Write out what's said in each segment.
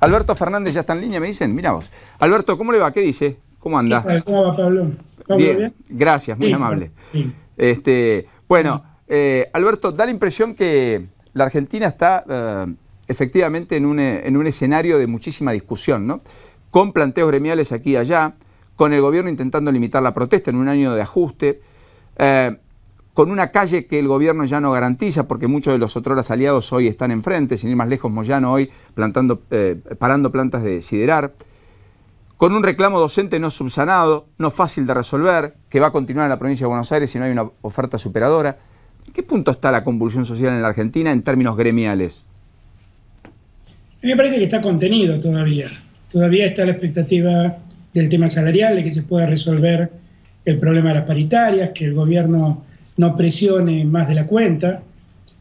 Alberto Fernández ya está en línea, me dicen. Mira vos. Alberto, ¿cómo le va? ¿Qué dice? ¿Cómo anda? ¿Cómo va, Pablo? bien, gracias, muy amable. Este, bueno, eh, Alberto, da la impresión que la Argentina está eh, efectivamente en un, en un, escenario de muchísima discusión, ¿no? Con planteos gremiales aquí y allá, con el gobierno intentando limitar la protesta en un año de ajuste. Eh, con una calle que el gobierno ya no garantiza, porque muchos de los otros aliados hoy están enfrente, sin ir más lejos, Moyano hoy plantando, eh, parando plantas de siderar, con un reclamo docente no subsanado, no fácil de resolver, que va a continuar en la provincia de Buenos Aires si no hay una oferta superadora. ¿En qué punto está la convulsión social en la Argentina en términos gremiales? A mí me parece que está contenido todavía. Todavía está la expectativa del tema salarial, de que se pueda resolver el problema de las paritarias, que el gobierno no presione más de la cuenta,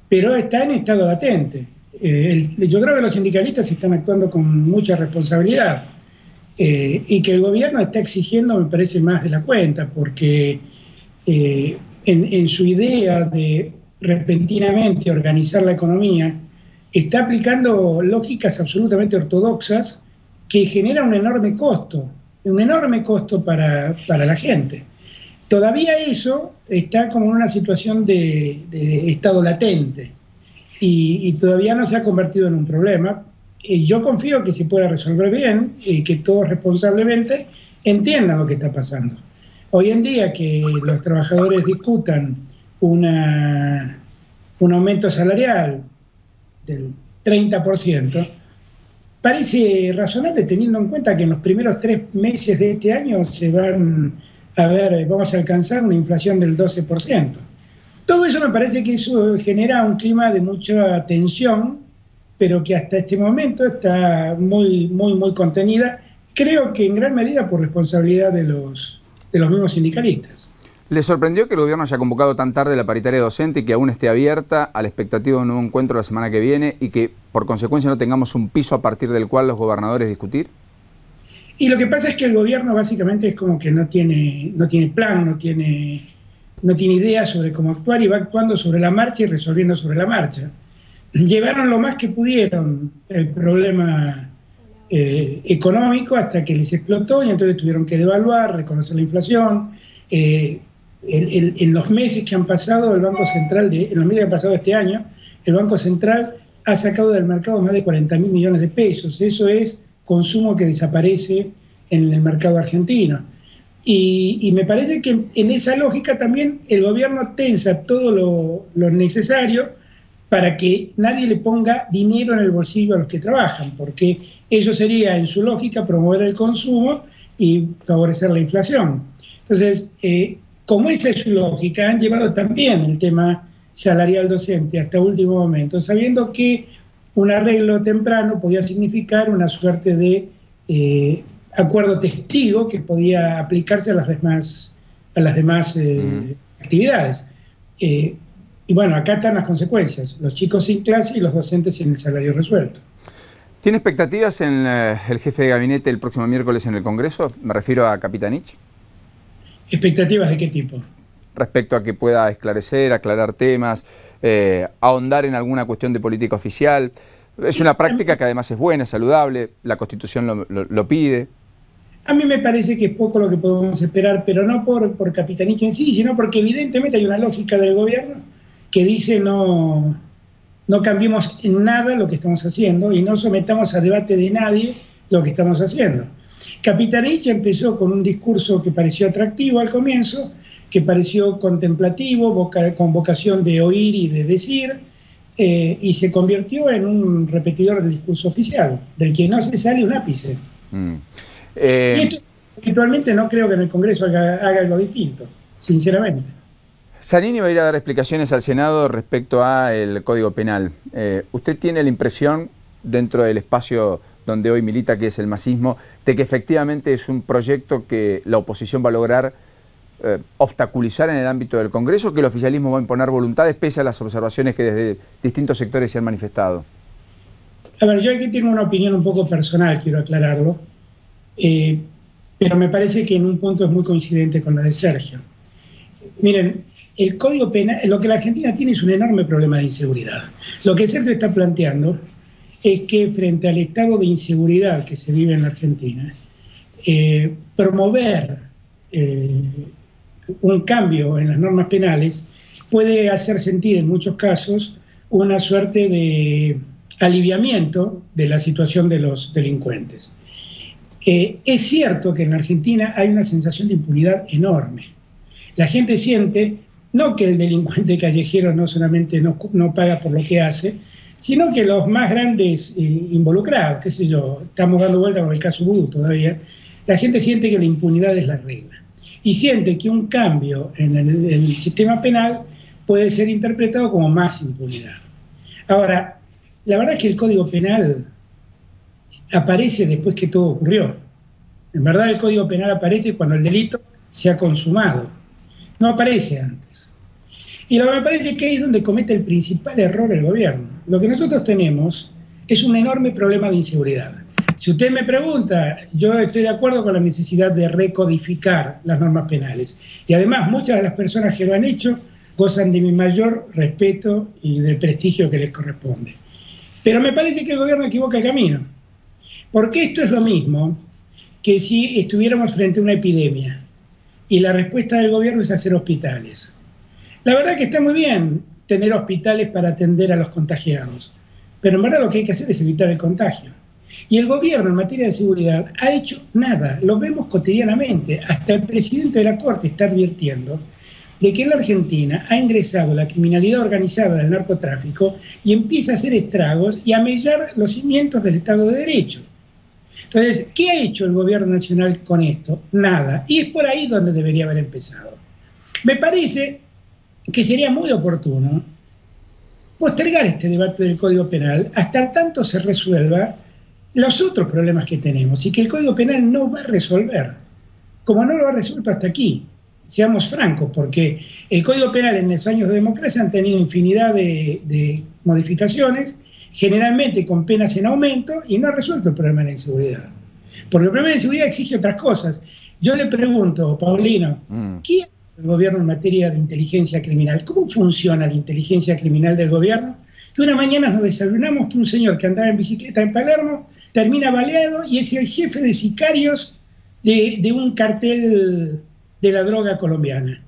pero está en estado latente. Eh, yo creo que los sindicalistas están actuando con mucha responsabilidad eh, y que el gobierno está exigiendo, me parece, más de la cuenta, porque eh, en, su idea de repentinamente organizar la economía, está aplicando lógicas absolutamente ortodoxas que generan un enorme costo, un enorme costo para, para la gente. Todavía eso está como en una situación de, estado latente y, todavía no se ha convertido en un problema. Y yo confío que se pueda resolver bien y que todos responsablemente entiendan lo que está pasando. Hoy en día que los trabajadores discutan un aumento salarial del 30%, parece razonable teniendo en cuenta que en los primeros tres meses de este año se van a ver, vamos a alcanzar una inflación del 12%. Todo eso me parece que eso genera un clima de mucha tensión, pero que hasta este momento está muy, muy, muy contenida, creo que en gran medida por responsabilidad de los, de los mismos sindicalistas. ¿Le sorprendió que el gobierno haya convocado tan tarde la paritaria docente y que aún esté abierta a la expectativa de un nuevo encuentro la semana que viene y que por consecuencia no tengamos un piso a partir del cual los gobernadores discutir? Y lo que pasa es que el gobierno básicamente es como que no tiene, no tiene plan, no tiene, no tiene idea sobre cómo actuar y va actuando sobre la marcha y resolviendo sobre la marcha. Llevaron lo más que pudieron el problema eh, económico hasta que les explotó y entonces tuvieron que devaluar, reconocer la inflación. Eh, en los meses que han pasado, el Banco Central, de, en los meses que han pasado este año, el Banco Central ha sacado del mercado más de 40 mil millones de pesos. Eso es consumo que desaparece en el mercado argentino. Y, me parece que en esa lógica también el gobierno tensa todo lo, necesario para que nadie le ponga dinero en el bolsillo a los que trabajan, porque eso sería, en su lógica, promover el consumo y favorecer la inflación. Entonces, eh, como esa es su lógica, han llevado también el tema salarial docente hasta último momento, sabiendo que un arreglo temprano podía significar una suerte de eh, acuerdo testigo que podía aplicarse a las demás, a las demás eh, actividades. Eh, y bueno, acá están las consecuencias, los chicos sin clase y los docentes sin el salario resuelto. ¿Tiene expectativas en el jefe de gabinete el próximo miércoles en el Congreso? Me refiero a Capitanich. ¿Expectativas de qué tipo? Respecto a que pueda esclarecer, aclarar temas, eh, ahondar en alguna cuestión de política oficial. Es una práctica que además es buena, saludable, la Constitución lo, pide. A mí me parece que es poco lo que podemos esperar, pero no por, por Capitanich en sí, sino porque evidentemente hay una lógica del gobierno que dice no, no cambiemos en nada lo que estamos haciendo y no sometamos a debate de nadie lo que estamos haciendo. Capitanich empezó con un discurso que pareció atractivo al comienzo, que pareció contemplativo, con vocación de oír y de decir, eh, y se convirtió en un repetidor del discurso oficial, del que no se sale un ápice. Mm. Eh, y esto, actualmente no creo que en el Congreso haga, algo distinto, sinceramente. Zanini va a ir a dar explicaciones al Senado respecto al Código Penal. Eh, ¿Usted tiene la impresión, dentro del espacio donde hoy milita, que es el masismo, de que efectivamente es un proyecto que la oposición va a lograr eh, obstaculizar en el ámbito del Congreso, que el oficialismo va a imponer voluntades pese a las observaciones que desde distintos sectores se han manifestado? A ver, yo aquí tengo una opinión un poco personal, quiero aclararlo, eh, pero me parece que en un punto es muy coincidente con la de Sergio. Miren, el Código Penal, lo que la Argentina tiene es un enorme problema de inseguridad. Lo que Sergio está planteando es que frente al estado de inseguridad que se vive en la Argentina, eh, promover eh, un cambio en las normas penales puede hacer sentir en muchos casos una suerte de aliviamiento de la situación de los delincuentes. Eh, es cierto que en la Argentina hay una sensación de impunidad enorme. La gente siente no que el delincuente callejero no solamente no, paga por lo que hace, sino que los más grandes eh, involucrados, qué sé yo, estamos dando vuelta con el caso Vudú todavía, la gente siente que la impunidad es la regla. Y siente que un cambio en el sistema penal puede ser interpretado como más impunidad. Ahora, la verdad es que el Código Penal aparece después que todo ocurrió. En verdad el Código Penal aparece cuando el delito se ha consumado. No aparece antes. Y lo que me parece que es donde comete el principal error el gobierno. Lo que nosotros tenemos es un enorme problema de inseguridad. Si usted me pregunta, yo estoy de acuerdo con la necesidad de recodificar las normas penales. Y además muchas de las personas que lo han hecho gozan de mi mayor respeto y del prestigio que les corresponde. Pero me parece que el gobierno equivoca el camino. Porque esto es lo mismo que si estuviéramos frente a una epidemia y la respuesta del gobierno es hacer hospitales. La verdad que está muy bien tener hospitales para atender a los contagiados, pero en verdad lo que hay que hacer es evitar el contagio. Y el gobierno en materia de seguridad ha hecho nada, lo vemos cotidianamente. Hasta el presidente de la Corte está advirtiendo de que en la Argentina ha ingresado la criminalidad organizada del narcotráfico y empieza a hacer estragos y a mellar los cimientos del Estado de Derecho. Entonces, ¿qué ha hecho el gobierno nacional con esto? Nada. Y es por ahí donde debería haber empezado. Me parece que sería muy oportuno postergar este debate del Código Penal hasta tanto se resuelva los otros problemas que tenemos y que el Código Penal no va a resolver, como no lo ha resuelto hasta aquí seamos francos, porque el Código Penal en los años de democracia han tenido infinidad de, modificaciones, generalmente con penas en aumento, y no ha resuelto el problema de la inseguridad. Porque el problema de la inseguridad exige otras cosas. Yo le pregunto, Paulino, mm. ¿qué hace el gobierno en materia de inteligencia criminal? ¿Cómo funciona la inteligencia criminal del gobierno? Que una mañana nos desayunamos que un señor que andaba en bicicleta en Palermo termina baleado y es el jefe de sicarios de, de un cartel de la droga colombiana.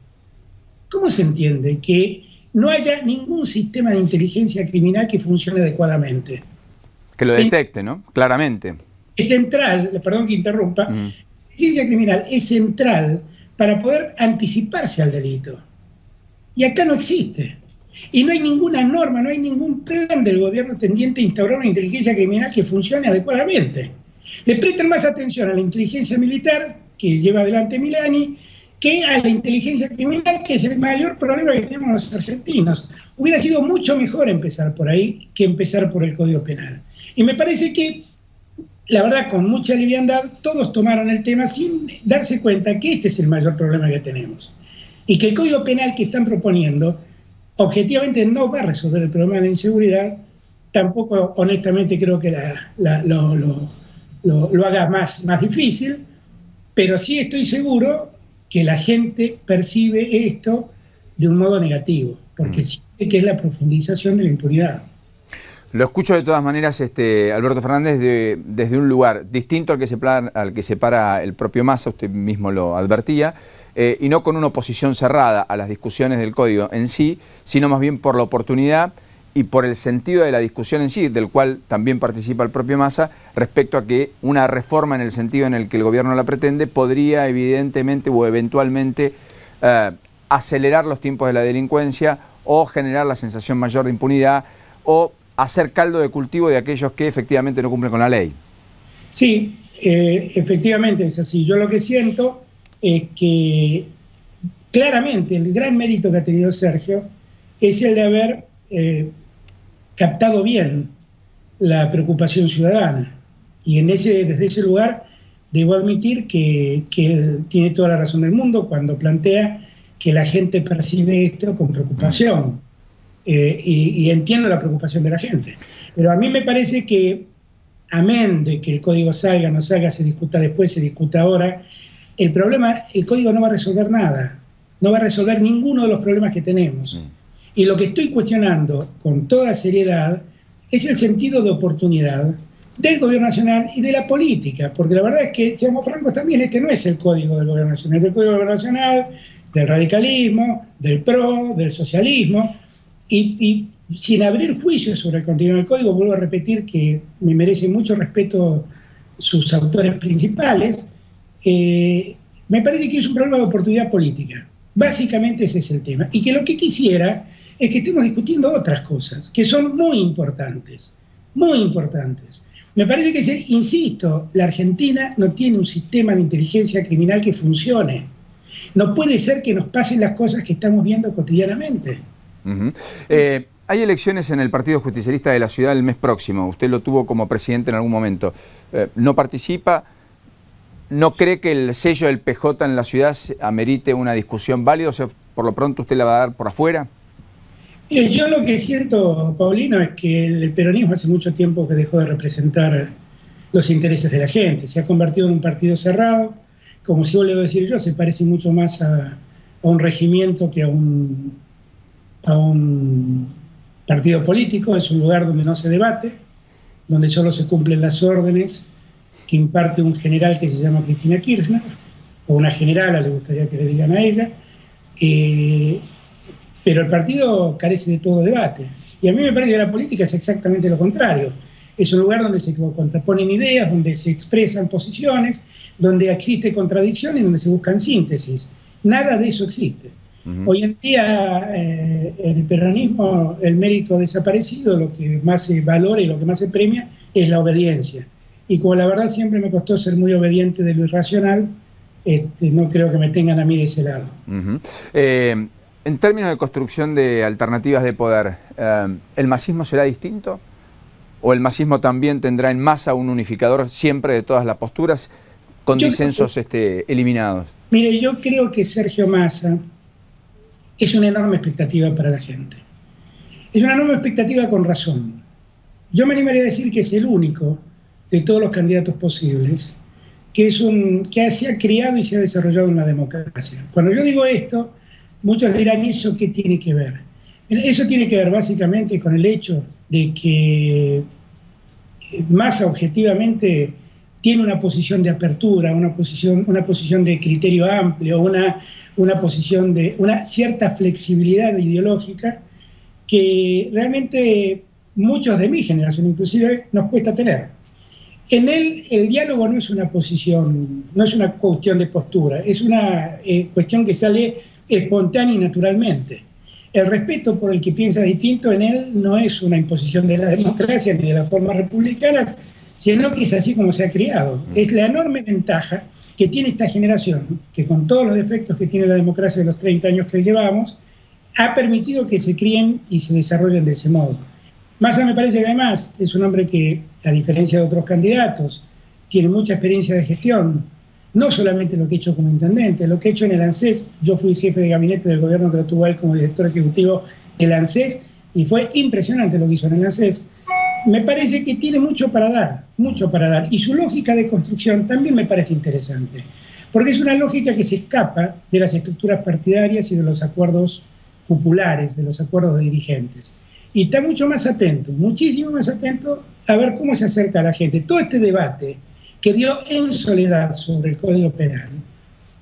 ¿Cómo se entiende que no haya ningún sistema de inteligencia criminal que funcione adecuadamente? Que lo detecte, ¿no? Claramente. Es central, perdón que interrumpa, mm. la inteligencia criminal es central para poder anticiparse al delito. Y acá no existe. Y no hay ninguna norma, no hay ningún plan del gobierno tendiente a instaurar una inteligencia criminal que funcione adecuadamente. Le prestan más atención a la inteligencia militar que lleva adelante Milani que a la inteligencia criminal, que es el mayor problema que tenemos los argentinos. Hubiera sido mucho mejor empezar por ahí que empezar por el Código Penal. Y me parece que, la verdad, con mucha liviandad, todos tomaron el tema sin darse cuenta que este es el mayor problema que tenemos. Y que el Código Penal que están proponiendo, objetivamente no va a resolver el problema de la inseguridad, tampoco honestamente creo que lo, lo, haga más, más difícil, pero sí estoy seguro que la gente percibe esto de un modo negativo, porque mm. siente que es la profundización de la impunidad. Lo escucho de todas maneras, este, Alberto Fernández, desde un lugar distinto al que, separa el propio Massa, usted mismo lo advertía, eh, y no con una oposición cerrada a las discusiones del código en sí, sino más bien por la oportunidad y por el sentido de la discusión en sí, del cual también participa el propio Massa, respecto a que una reforma en el sentido en el que el gobierno la pretende podría evidentemente o eventualmente eh, acelerar los tiempos de la delincuencia o generar la sensación mayor de impunidad o hacer caldo de cultivo de aquellos que efectivamente no cumplen con la ley. Sí, eh, efectivamente es así. Yo lo que siento es que claramente el gran mérito que ha tenido Sergio es el de haber eh, captado bien la preocupación ciudadana. Y en ese, desde ese lugar debo admitir que, él tiene toda la razón del mundo cuando plantea que la gente percibe esto con preocupación. Eh, y, entiendo la preocupación de la gente. Pero a mí me parece que, amén de que el código salga, no salga, se discuta después, se discuta ahora, el problema, el código no va a resolver nada, no va a resolver ninguno de los problemas que tenemos. Mm. Y lo que estoy cuestionando con toda seriedad es el sentido de oportunidad del gobierno nacional y de la política, porque la verdad es que, seamos francos también, este no es el código del gobierno nacional, es el código del gobierno nacional, del radicalismo, del PRO, del socialismo, y, sin abrir juicios sobre el contenido del código, vuelvo a repetir que me merece mucho respeto sus autores principales, eh, me parece que es un problema de oportunidad política. Básicamente ese es el tema. Y que lo que quisiera es que estemos discutiendo otras cosas, que son muy importantes, muy importantes. Me parece que, insisto, la Argentina no tiene un sistema de inteligencia criminal que funcione. No puede ser que nos pasen las cosas que estamos viendo cotidianamente. Eh, hay elecciones en el Partido Justicialista de la Ciudad el mes próximo. Usted lo tuvo como presidente en algún momento. Eh, ¿No participa? ¿No cree que el sello del PJ en la ciudad amerite una discusión válida? O sea, por lo pronto usted la va a dar por afuera. yo lo que siento, Paulino, es que el peronismo hace mucho tiempo que dejó de representar los intereses de la gente. Se ha convertido en un partido cerrado. Como suelo decir yo, se parece mucho más a, un regimiento que a un, a un partido político. Es un lugar donde no se debate, donde solo se cumplen las órdenes que imparte un general que se llama Cristina Kirchner, o una generala, le gustaría que le digan a ella, eh, pero el partido carece de todo debate. Y a mí me parece que la política es exactamente lo contrario. Es un lugar donde se contraponen ideas, donde se expresan posiciones, donde existe contradicción y donde se buscan síntesis. Nada de eso existe. Hoy en día, eh, el peronismo, el mérito ha desaparecido, lo que más se valora y lo que más se premia es la obediencia y como la verdad siempre me costó ser muy obediente de lo irracional, este, no creo que me tengan a mí de ese lado. Eh, en términos de construcción de alternativas de poder, eh, ¿el masismo será distinto? ¿O el masismo también tendrá en masa un unificador siempre de todas las posturas con disensos este, eliminados? Mire, yo creo que Sergio Massa es una enorme expectativa para la gente. Es una enorme expectativa con razón. Yo me animaría a decir que es el único de todos los candidatos posibles, que, es un, que se ha criado y se ha desarrollado una democracia. Cuando yo digo esto, muchos dirán, ¿eso qué tiene que ver? Eso tiene que ver básicamente con el hecho de que eh, Massa objetivamente tiene una posición de apertura, una posición, una posición de criterio amplio, una, una posición de una cierta flexibilidad ideológica que realmente muchos de mi generación inclusive nos cuesta tener. En él el diálogo no es una posición, no es una cuestión de postura, es una eh, cuestión que sale espontánea y naturalmente. El respeto por el que piensa distinto en él no es una imposición de la democracia ni de las formas republicanas, sino que es así como se ha criado. Mm. Es la enorme ventaja que tiene esta generación, que con todos los defectos que tiene la democracia de los 30 años que llevamos, ha permitido que se críen y se desarrollen de ese modo. Massa me parece que además es un hombre que, a diferencia de otros candidatos, tiene mucha experiencia de gestión, no solamente lo que he hecho como intendente, lo que he hecho en el ANSES, yo fui jefe de gabinete del gobierno que lo tuvo él como director ejecutivo del ANSES y fue impresionante lo que hizo en el ANSES. Me parece que tiene mucho para dar, mucho para dar. Y su lógica de construcción también me parece interesante, porque es una lógica que se escapa de las estructuras partidarias y de los acuerdos populares, de los acuerdos de dirigentes y está mucho más atento, muchísimo más atento a ver cómo se acerca a la gente. Todo este debate que dio en soledad sobre el Código Penal,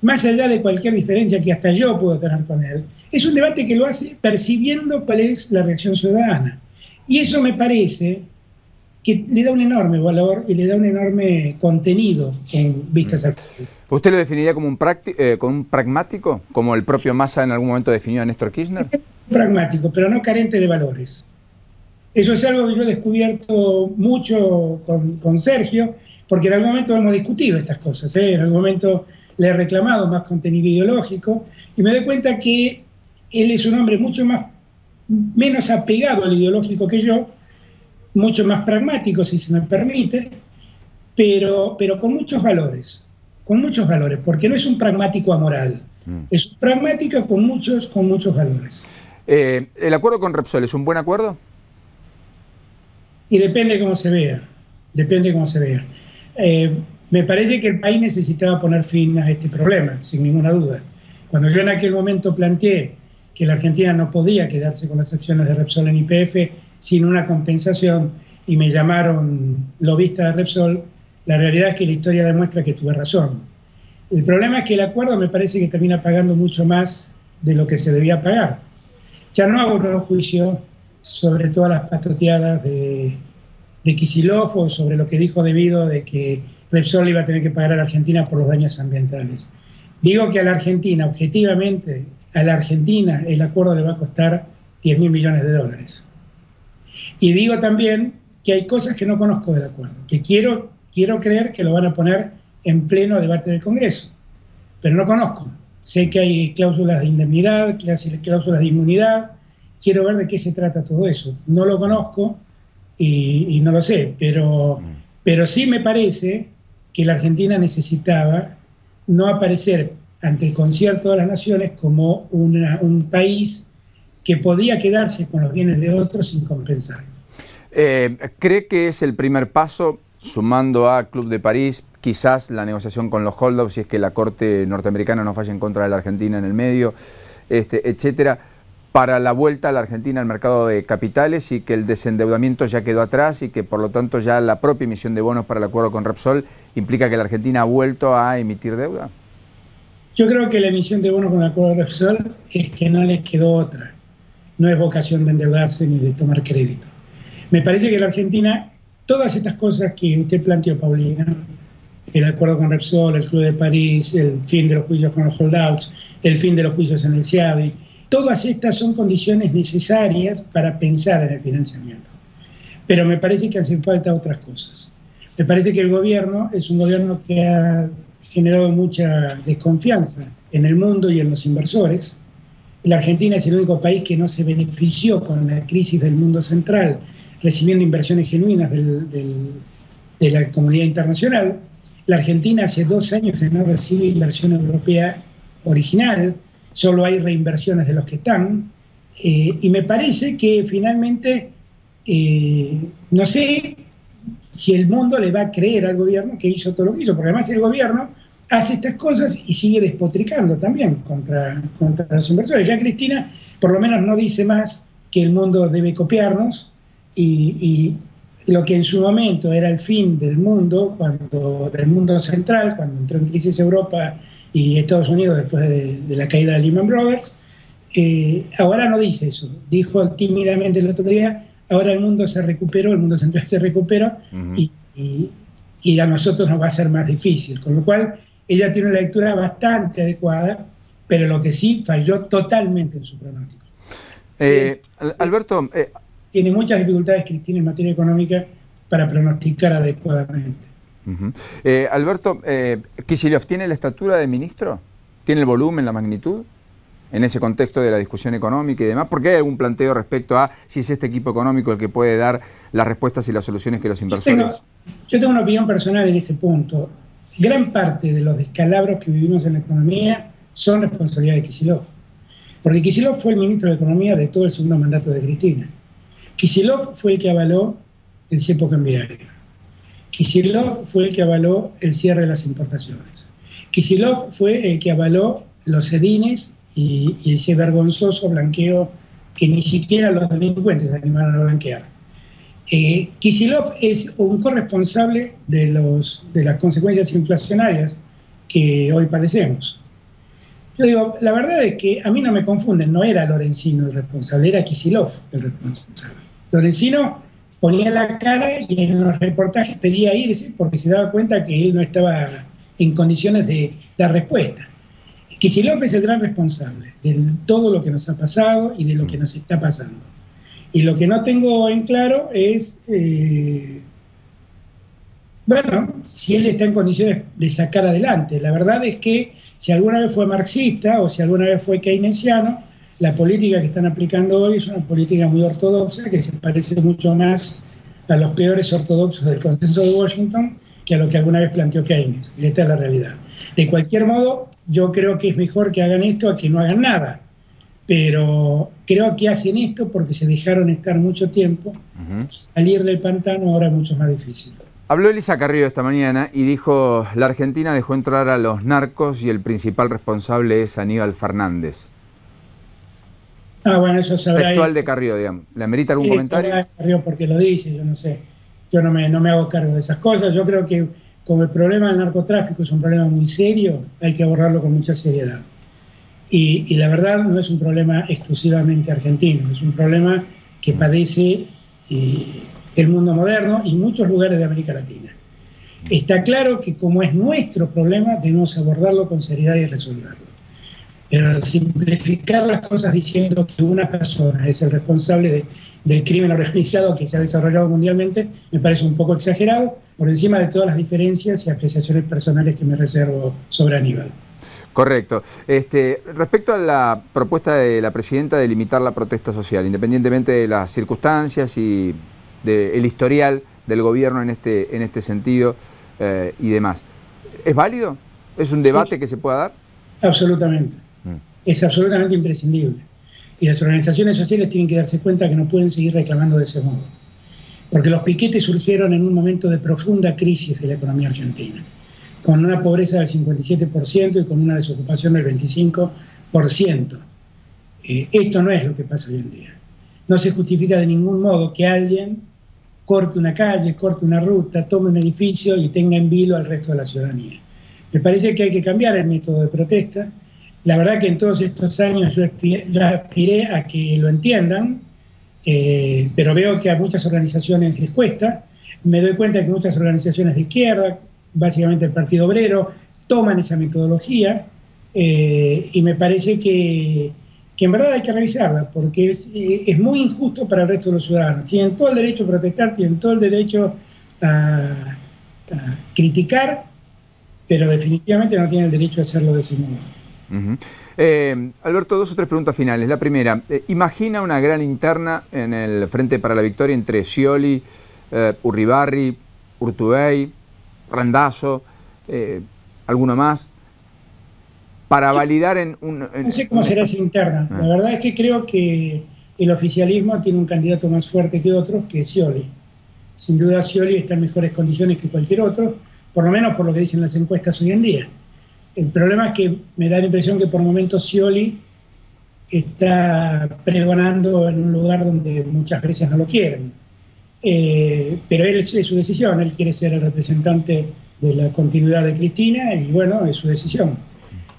más allá de cualquier diferencia que hasta yo puedo tener con él, es un debate que lo hace percibiendo cuál es la reacción ciudadana. Y eso me parece que le da un enorme valor y le da un enorme contenido con vistas al futuro. ¿Usted lo definiría como un, eh, como un pragmático, como el propio Massa en algún momento definió a Néstor Kirchner? Pragmático, pero no carente de valores. Eso es algo que yo he descubierto mucho con, Sergio, porque en algún momento hemos discutido estas cosas. ¿eh? En algún momento le he reclamado más contenido ideológico y me doy cuenta que él es un hombre mucho más menos apegado al ideológico que yo, mucho más pragmático, si se me permite, pero, pero con muchos valores, con muchos valores, porque no es un pragmático amoral, mm. es un pragmático con muchos, con muchos valores. Eh, ¿El acuerdo con Repsol es un buen acuerdo? Y depende cómo se vea, depende cómo se vea. Eh, me parece que el país necesitaba poner fin a este problema, sin ninguna duda. Cuando yo en aquel momento planteé que la Argentina no podía quedarse con las acciones de Repsol en IPF sin una compensación y me llamaron lobista de Repsol, la realidad es que la historia demuestra que tuve razón. El problema es que el acuerdo me parece que termina pagando mucho más de lo que se debía pagar. Ya no hago un juicio sobre todas las patoteadas de, de Kisilov o sobre lo que dijo debido de que Repsol iba a tener que pagar a la Argentina por los daños ambientales. Digo que a la Argentina, objetivamente, a la Argentina el acuerdo le va a costar 10 mil millones de dólares. Y digo también que hay cosas que no conozco del acuerdo, que quiero, quiero creer que lo van a poner en pleno debate del Congreso, pero no conozco. Sé que hay cláusulas de indemnidad, cláusulas de inmunidad, quiero ver de qué se trata todo eso. No lo conozco y, no lo sé, pero, pero sí me parece que la Argentina necesitaba no aparecer ante el concierto de las naciones como un país que podía quedarse con los bienes de otros sin compensar. Eh, ¿Cree que es el primer paso, sumando a Club de París, quizás la negociación con los holdouts, si es que la Corte norteamericana no falla en contra de la Argentina en el medio, este, etcétera, para la vuelta a la Argentina al mercado de capitales y que el desendeudamiento ya quedó atrás y que por lo tanto ya la propia emisión de bonos para el acuerdo con Repsol implica que la Argentina ha vuelto a emitir deuda? Yo creo que la emisión de bonos con acuerdo de Repsol es que no les quedó otra. No es vocación de endeudarse ni de tomar crédito. Me parece que la Argentina, todas estas cosas que usted planteó, Paulina, el acuerdo con Repsol, el Club de París, el fin de los juicios con los holdouts, el fin de los juicios en el CIADI, todas estas son condiciones necesarias para pensar en el financiamiento. Pero me parece que hacen falta otras cosas. Me parece que el gobierno es un gobierno que ha generado mucha desconfianza en el mundo y en los inversores. La Argentina es el único país que no se benefició con la crisis del mundo central, recibiendo inversiones genuinas de la comunidad internacional. La Argentina hace dos años que no recibe inversión europea original, solo hay reinversiones de los que están. Eh, y me parece que finalmente, eh, no sé si el mundo le va a creer al gobierno que hizo todo lo que hizo, porque además el gobierno hace estas cosas y sigue despotricando también contra, contra los inversores. Ya Cristina por lo menos no dice más que el mundo debe copiarnos y, lo que en su momento era el fin del mundo, cuando del mundo central, cuando entró en crisis Europa y Estados Unidos después de, la caída de Lehman Brothers, eh, ahora no dice eso. Dijo tímidamente el otro día, ahora el mundo se recuperó, el mundo central se recuperó y, y, a nosotros nos va a ser más difícil. Con lo cual, ella tiene una lectura bastante adecuada, pero lo que sí falló totalmente en su pronóstico. Eh, Alberto... Eh, tiene muchas dificultades Cristina en materia económica para pronosticar adecuadamente. Eh, Alberto, eh, ¿tiene la estatura de ministro? ¿Tiene el volumen, la magnitud? En ese contexto de la discusión económica y demás? porque hay algún planteo respecto a si es este equipo económico el que puede dar las respuestas y las soluciones que los inversores? Yo tengo, una opinión personal en este punto. Gran parte de los descalabros que vivimos en la economía son responsabilidad de Kisilov. Porque Kisilov fue el ministro de Economía de todo el segundo mandato de Cristina. Kisilov fue el que avaló el cepo cambiario. Kisilov fue el que avaló el cierre de las importaciones. Kisilov fue el que avaló los edines y, ese vergonzoso blanqueo que ni siquiera los delincuentes se animaron a blanquear. Eh, Kisilov es un corresponsable de, los, de las consecuencias inflacionarias que hoy padecemos. Yo digo, la verdad es que a mí no me confunden, no era Lorenzino el responsable, era Kisilov el responsable. Lorenzino ponía la cara y en los reportajes pedía irse porque se daba cuenta que él no estaba en condiciones de dar respuesta. Kicillof es el gran responsable de todo lo que nos ha pasado y de lo que nos está pasando. Y lo que no tengo en claro es, eh, bueno, si él está en condiciones de sacar adelante. La verdad es que si alguna vez fue marxista o si alguna vez fue keynesiano, la política que están aplicando hoy es una política muy ortodoxa que se parece mucho más a los peores ortodoxos del consenso de Washington que a lo que alguna vez planteó Keynes. Y esta es la realidad. De cualquier modo, yo creo que es mejor que hagan esto a que no hagan nada. Pero creo que hacen esto porque se dejaron estar mucho tiempo. Salir del pantano ahora es mucho más difícil. Habló Elisa Carrillo esta mañana y dijo, la Argentina dejó entrar a los narcos y el principal responsable es Aníbal Fernández. Ah, bueno, eso sabrá. Textual de Carrió, digamos. ¿Le amerita algún comentario? Carrió porque lo dice, yo no sé. Yo no me, no me hago cargo de esas cosas. Yo creo que como el problema del narcotráfico es un problema muy serio, hay que abordarlo con mucha seriedad. Y, la verdad no es un problema exclusivamente argentino, es un problema que padece eh, el mundo moderno y muchos lugares de América Latina. Está claro que como es nuestro problema, debemos abordarlo con seriedad y resolverlo. Pero simplificar las cosas diciendo que una persona es el responsable del crimen organizado que se ha desarrollado mundialmente me parece un poco exagerado, por encima de todas las diferencias y apreciaciones personales que me reservo sobre Aníbal. Correcto. Este, respecto a la propuesta de la presidenta de limitar la protesta social, independientemente de las circunstancias y del historial del gobierno en este, en este sentido eh, y demás, ¿es válido? ¿Es un debate que se pueda dar? Absolutamente es absolutamente imprescindible. Y las organizaciones sociales tienen que darse cuenta que no pueden seguir reclamando de ese modo. Porque los piquetes surgieron en un momento de profunda crisis de la economía argentina, con una pobreza del 57% y con una desocupación del 25%. Eh, esto no es lo que pasa hoy en día. No se justifica de ningún modo que alguien corte una calle, corte una ruta, tome un edificio y tenga en vilo al resto de la ciudadanía. Me parece que hay que cambiar el método de protesta la verdad que en todos estos años yo, aspiré a que lo entiendan, eh, pero veo que a muchas organizaciones les cuesta. Me doy cuenta que muchas organizaciones de izquierda, básicamente el Partido Obrero, toman esa metodología eh, y me parece que, en verdad hay que revisarla porque eh, es, muy injusto para el resto de los ciudadanos. Tienen todo el derecho a protestar, tienen todo el derecho a criticar, pero definitivamente no tienen el derecho a hacerlo de ese modo. Eh, Alberto, dos o tres preguntas finales. La primera, eh, imagina una gran interna en el Frente para la Victoria entre Scioli, eh, Urribarri, Urtubey, Randazo, alguno más, para validar en un... no sé cómo será esa interna. La ah. verdad es que creo que el oficialismo tiene un candidato más fuerte que otros, que Scioli. Sin duda Scioli está en mejores condiciones que cualquier otro, por lo menos por lo que dicen las encuestas hoy en día. El problema es que me da la impresión que por momentos Scioli está pregonando en un lugar donde muchas veces no lo quieren. Eh, pero él es su decisión, él quiere ser el representante de la continuidad de Cristina y bueno, es su decisión.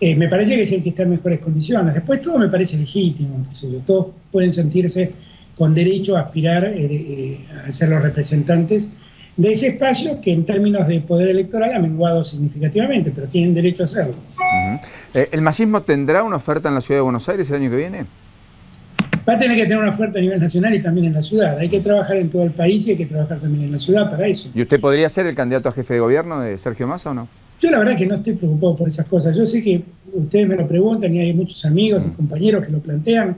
Eh, me parece que es el que está en mejores condiciones. Después todo me parece legítimo, todos pueden sentirse con derecho a aspirar eh, a ser los representantes de ese espacio que en términos de poder electoral ha menguado significativamente, pero tienen derecho a hacerlo. Eh, ¿El masismo tendrá una oferta en la ciudad de Buenos Aires el año que viene? Va a tener que tener una oferta a nivel nacional y también en la ciudad. Hay que trabajar en todo el país y hay que trabajar también en la ciudad para eso. ¿Y usted podría ser el candidato a jefe de gobierno de Sergio Massa o no? Yo la verdad que no estoy preocupado por esas cosas. Yo sé que ustedes me lo preguntan y hay muchos amigos y compañeros que lo plantean.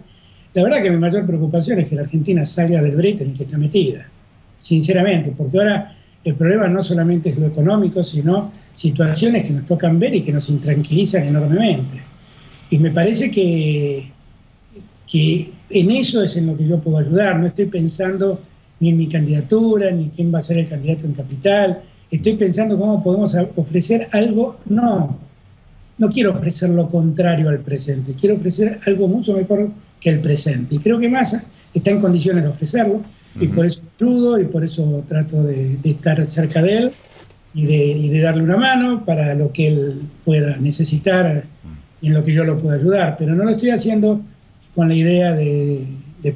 La verdad que mi mayor preocupación es que la Argentina salga del brete en el que está metida sinceramente, porque ahora el problema no solamente es lo económico, sino situaciones que nos tocan ver y que nos intranquilizan enormemente. Y me parece que, que en eso es en lo que yo puedo ayudar. No estoy pensando ni en mi candidatura, ni quién va a ser el candidato en capital. Estoy pensando cómo podemos ofrecer algo, no, no quiero ofrecer lo contrario al presente, quiero ofrecer algo mucho mejor que el presente. Y creo que Massa está en condiciones de ofrecerlo, y por eso ayudo y por eso trato de, estar cerca de él y de, darle una mano para lo que él pueda necesitar y en lo que yo lo pueda ayudar. Pero no lo estoy haciendo con la idea de,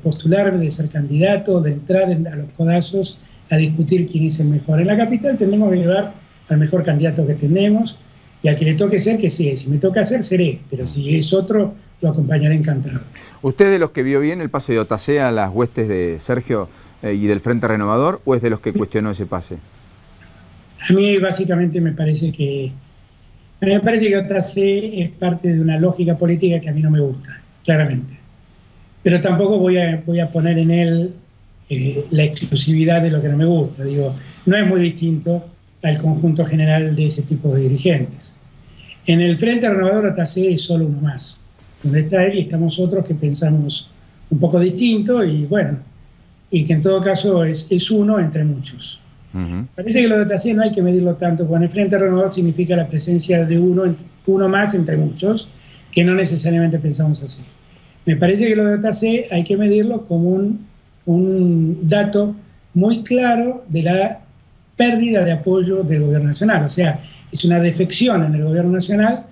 postularme, de ser candidato, de entrar a los codazos a discutir quién es el mejor. En la capital tenemos que llevar al mejor candidato que tenemos y al que le toque ser, que sí, Si me toca ser, seré. Pero si es otro, lo acompañaré encantado. ¿Usted de los que vio bien el paso de Otacea a las huestes de Sergio eh, y del Frente Renovador o es de los que cuestionó ese pase? A mí básicamente me parece que me parece que Otacea es parte de una lógica política que a mí no me gusta, claramente. Pero tampoco voy a, voy a poner en él eh, la exclusividad de lo que no me gusta. Digo, no es muy distinto al conjunto general de ese tipo de dirigentes. En el Frente Renovador Atacé es solo uno más, donde está él y estamos otros que pensamos un poco distinto y bueno, y que en todo caso es, es uno entre muchos. Parece que lo de Atacé no hay que medirlo tanto, porque en el Frente Renovador significa la presencia de uno, uno más entre muchos, que no necesariamente pensamos así. Me parece que lo de C hay que medirlo como un, un dato muy claro de la pérdida de apoyo del gobierno nacional. O sea, es una defección en el gobierno nacional.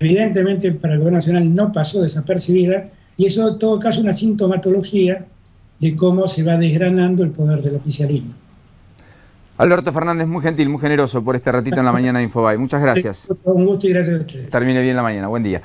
Evidentemente para el gobierno nacional no pasó desapercibida y eso en todo caso es una sintomatología de cómo se va desgranando el poder del oficialismo. Alberto Fernández, muy gentil, muy generoso por este ratito en la mañana de Infobay. Muchas gracias. Un gusto y gracias a ustedes. Termine bien la mañana. Buen día.